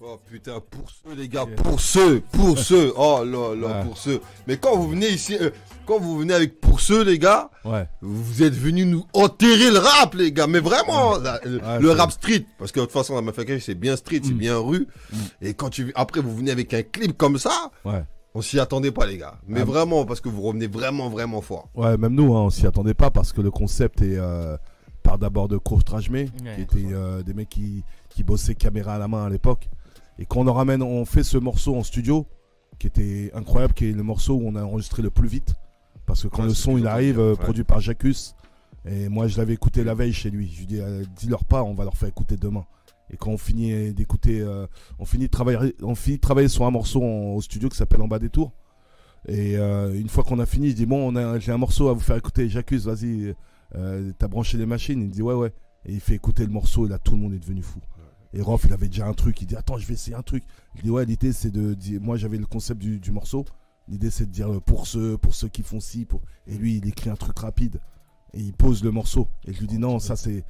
Oh putain, pour ceux les gars, pour ceux, pour ceux, oh là là, pour ceux. Mais quand vous venez ici, euh, quand vous venez avec pour ceux les gars, Ouais. vous êtes venus nous enterrer le rap les gars, mais vraiment, la- le, Ouais, le c'est- rap street, parce que de toute façon la Mafia c'est bien street, c'est Mm. bien rue, et quand tu après vous venez avec un clip comme ça, Ouais. on s'y attendait pas les gars, mais Ah. vraiment parce que vous revenez vraiment vraiment fort. Ouais, même nous, hein, on s'y attendait pas parce que le concept est euh, part d'abord de Courge Trajmé, Ouais. qui étaient euh, des mecs qui, qui bossaient caméra à la main à l'époque. Et quand on ramène, on fait ce morceau en studio, qui était incroyable, qui est le morceau où on a enregistré le plus vite. Parce que quand Ouais, le son il arrive, euh, produit par Jacques, et moi je l'avais écouté la veille chez lui. Je lui dis, euh, dis-leur pas, on va leur faire écouter demain. Et quand on finit d'écouter, euh, on finit de travailler, on finit de travailler sur un morceau en- au studio qui s'appelle En bas des tours. Et euh, une fois qu'on a fini, je dis bon, on a, j'ai un morceau à vous faire écouter. Jacques, vas-y, euh, t'as branché les machines. Il me dit ouais ouais. Et il fait écouter le morceau et là tout le monde est devenu fou. Et Rof, il avait déjà un truc. Il dit attends, je vais essayer un truc. Je dis ouais, l'idée c'est de dire, moi j'avais le concept du, du morceau. L'idée c'est de dire euh, pour ceux, pour ceux qui font ci, pour. Et lui, il écrit un truc rapide et il pose le morceau. Et je lui dis non, ça c'est.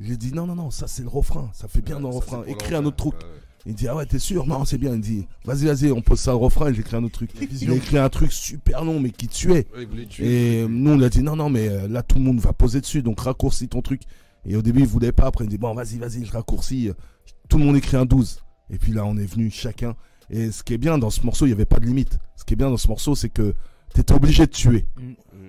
Je lui dis non non non, ça c'est le refrain. Ça fait bien dans le refrain. Écris un autre truc. Ouais. Il dit ah ouais t'es sûr? Non c'est bien il dit vas-y vas-y on pose ça au refrain et j'écris un autre truc il a écrit un truc super long mais qui tuait Ouais, il et nous on lui a dit non non mais euh, là tout le monde va poser dessus donc raccourcis ton truc et au début il voulait pas. Après il dit bon vas-y vas-y je raccourcis. Tout le monde écrit un 12 et puis là on est venu chacun. Et ce qui est bien dans ce morceau il n'y avait pas de limite. Ce qui est bien dans ce morceau c'est que t'étais obligé de tuer.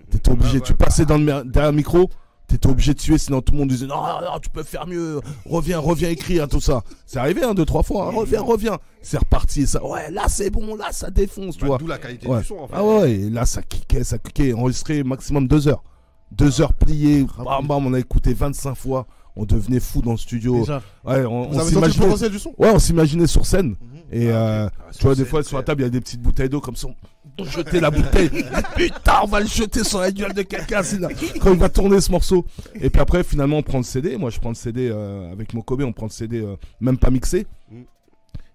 T'étais obligé. Tu passais dans le derrière le micro T'étais obligé de tuer, sinon tout le monde disait non, non, tu peux faire mieux, reviens, reviens écrire, tout ça. C'est arrivé, hein, deux, trois fois, hein, reviens, reviens. C'est reparti, ça, ouais, là c'est bon, là ça défonce, tu Bah, vois. D'où la qualité Ouais. du son en fait. Ah ouais, et là ça kickait, ça kickait, enregistré maximum deux heures. Deux heures pliées, bam bam, on a écouté 25 fois, on devenait fou dans le studio. Déjà. Ouais, on, s'imaginait. potentiel du son Ouais, on s'imaginait sur scène. Mhm. Et euh, Ah, tu vois, des fois sur la table, il y a des petites bouteilles d'eau comme ça. On jetait la bouteille. Putain, on va le jeter sur la gueule de quelqu'un c'est là, quand il va tourner ce morceau. Et puis après, finalement, on prend le CD. Moi, je prends le CD euh, avec Mokobe, on prend le CD euh, même pas mixé. Mm.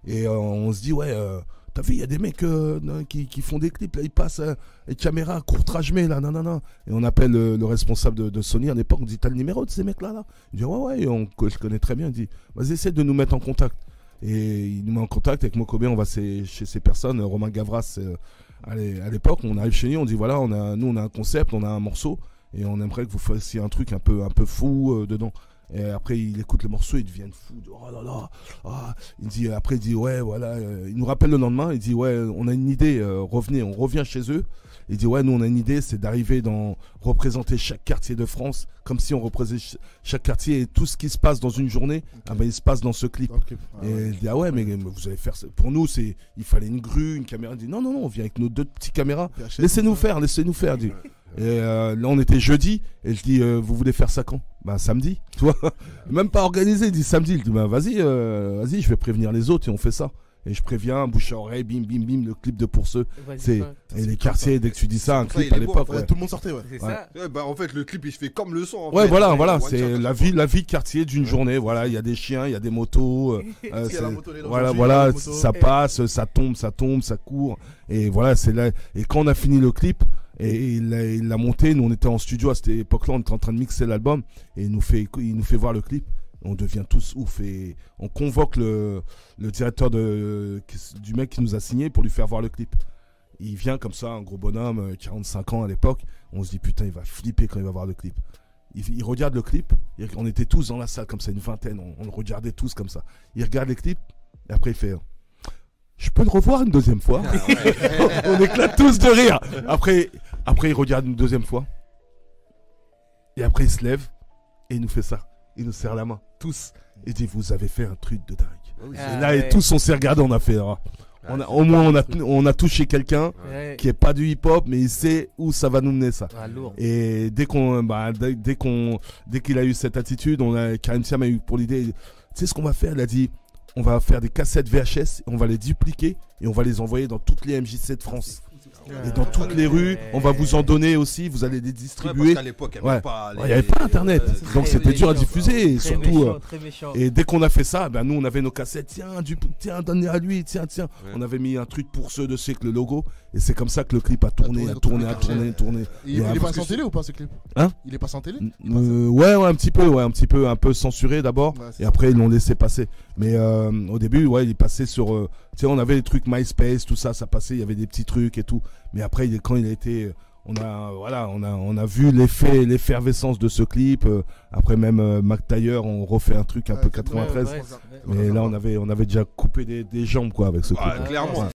Et on se dit, ouais, euh, t'as vu, il y a des mecs euh, qui, font des clips, là, ils passent euh, les caméras, courtrage mais là, non. Et on appelle euh, le responsable de, Sony à l'époque, on dit, t'as le numéro de ces mecs-là, là? Il dit, ouais, ouais, on, je connais très bien, il dit, vas-y, essaie de nous mettre en contact. Et il nous met en contact avec Mokobe, on va chez, ces personnes, Romain Gavras, euh, à l'é- à l'époque, on arrive chez lui, on dit, voilà, nous, on a un concept, on a un morceau, et on aimerait que vous fassiez un truc un peu, un peu fou dedans. Et après, il écoute le morceau, il devient fou. il dit, Oh là là. ah. Il dit, après, il dit, ouais, voilà. euh, il nous rappelle le lendemain. Il dit, ouais, on a une idée. euh, revenez, on revient chez eux. Il dit, ouais, nous, on a une idée, c'est d'arriver dans représenter chaque quartier de France, comme si on représentait ch- chaque quartier et tout ce qui se passe dans une journée, ah ben, il se passe dans ce clip. Ah Et ouais. il dit, ah ouais, mais, mais vous allez faire ça. Pour nous, c'est, il fallait une grue, une caméra. Il dit, non, non, non, on vient avec nos deux petites caméras. Laissez-nous faire, laissez-nous faire. dit. Et euh, là, on était jeudi, et je dis, euh, vous voulez faire ça quand? Bah, samedi, tu vois. Même pas organisé, il dit samedi. Il dit, bah, vas-y, euh, vas-y, je vais prévenir les autres, et on fait ça. Et je préviens, bouche à oreille, bim, bim, bim, le clip de Pour ceux. C'est, et les quartiers, dès que tu dis ça, un ça, clip il à l'époque. Ouais, Tout le monde sortait, ouais. C'est Ouais. ça. Ouais, bah, en fait, le clip il se fait comme le son. en Ouais, fait. voilà, C'est voilà, c'est la vie, la vie de quartier d'une journée. Voilà, il y a des chiens, il y a des motos. euh, euh, Il y a la c'est- moto, les voilà, voilà, ça passe, ça tombe, ça tombe, ça court. Et voilà, c'est là. Et quand on a fini le clip, et il l'a monté, nous on était en studio à cette époque-là, on était en train de mixer l'album, et il nous fait, il nous fait voir le clip. On devient tous ouf et on convoque le, le directeur de, du mec qui nous a signé pour lui faire voir le clip. Il vient comme ça, un gros bonhomme, euh, 45 ans à l'époque. On se dit putain, il va flipper quand il va voir le clip. Il, il regarde le clip, il- on était tous dans la salle comme ça, une vingtaine, on, on le regardait tous comme ça. Il regarde les clips, et après il fait Je peux le revoir une deuxième fois? On éclate tous de rire. Après, après, il regarde une deuxième fois. Et après, il se lève et il nous fait ça. Il nous serre la main, tous. Il dit Vous avez fait un truc de dingue. Ah, et là, et ouais. tous, on s'est regardé, on a fait. ah, on a, au moins, on a, on a touché quelqu'un Ouais. qui est pas du hip-hop, mais il sait où ça va nous mener, ça. Ah. Et dès qu'on, bah, dès, dès qu'on, dès qu'il a eu cette attitude, on a, Karim Siam a eu pour l'idée, tu sais ce qu'on va faire? Il a dit, on va faire des cassettes VHS, on va les dupliquer et on va les envoyer dans toutes les MJC de France. Et dans toutes les rues, on va vous en donner aussi, vous allez les Ouais, distribuer. parce qu'à l'époque, il n'y avait Ouais. pas. Ouais, Il n'y avait pas internet, euh, donc c'était dur à diffuser. et Très surtout, méchant, euh, très méchant. et dès qu'on a fait ça, ben nous on avait nos cassettes, tiens, du, tiens, donnez à lui, tiens, tiens. Ouais. On avait mis un truc pour ceux dessus avec le logo, et c'est comme ça que le clip a tourné, a tourné, a tourné, a tourné. Il, est en que- télé ou pas ce clip Hein Il est passé en télé Euh, ouais, ouais, un petit peu, ouais, un petit peu, un peu censuré d'abord, et après ils l'ont laissé passer. Mais euh, au début, ouais, il est passé sur, euh, tu sais, on avait les trucs MySpace, tout ça, ça passait, il y avait des petits trucs et tout. Mais après, quand il a été, on a, voilà, on a, on a vu l'effet, l'effervescence de ce clip. euh, après même euh, Mac Taylor, on refait un truc un Ouais, peu c'est- 93. Ouais, ouais, ouais. Mais là, on avait, on avait déjà coupé des, des jambes quoi avec ce clip. Ah, clairement.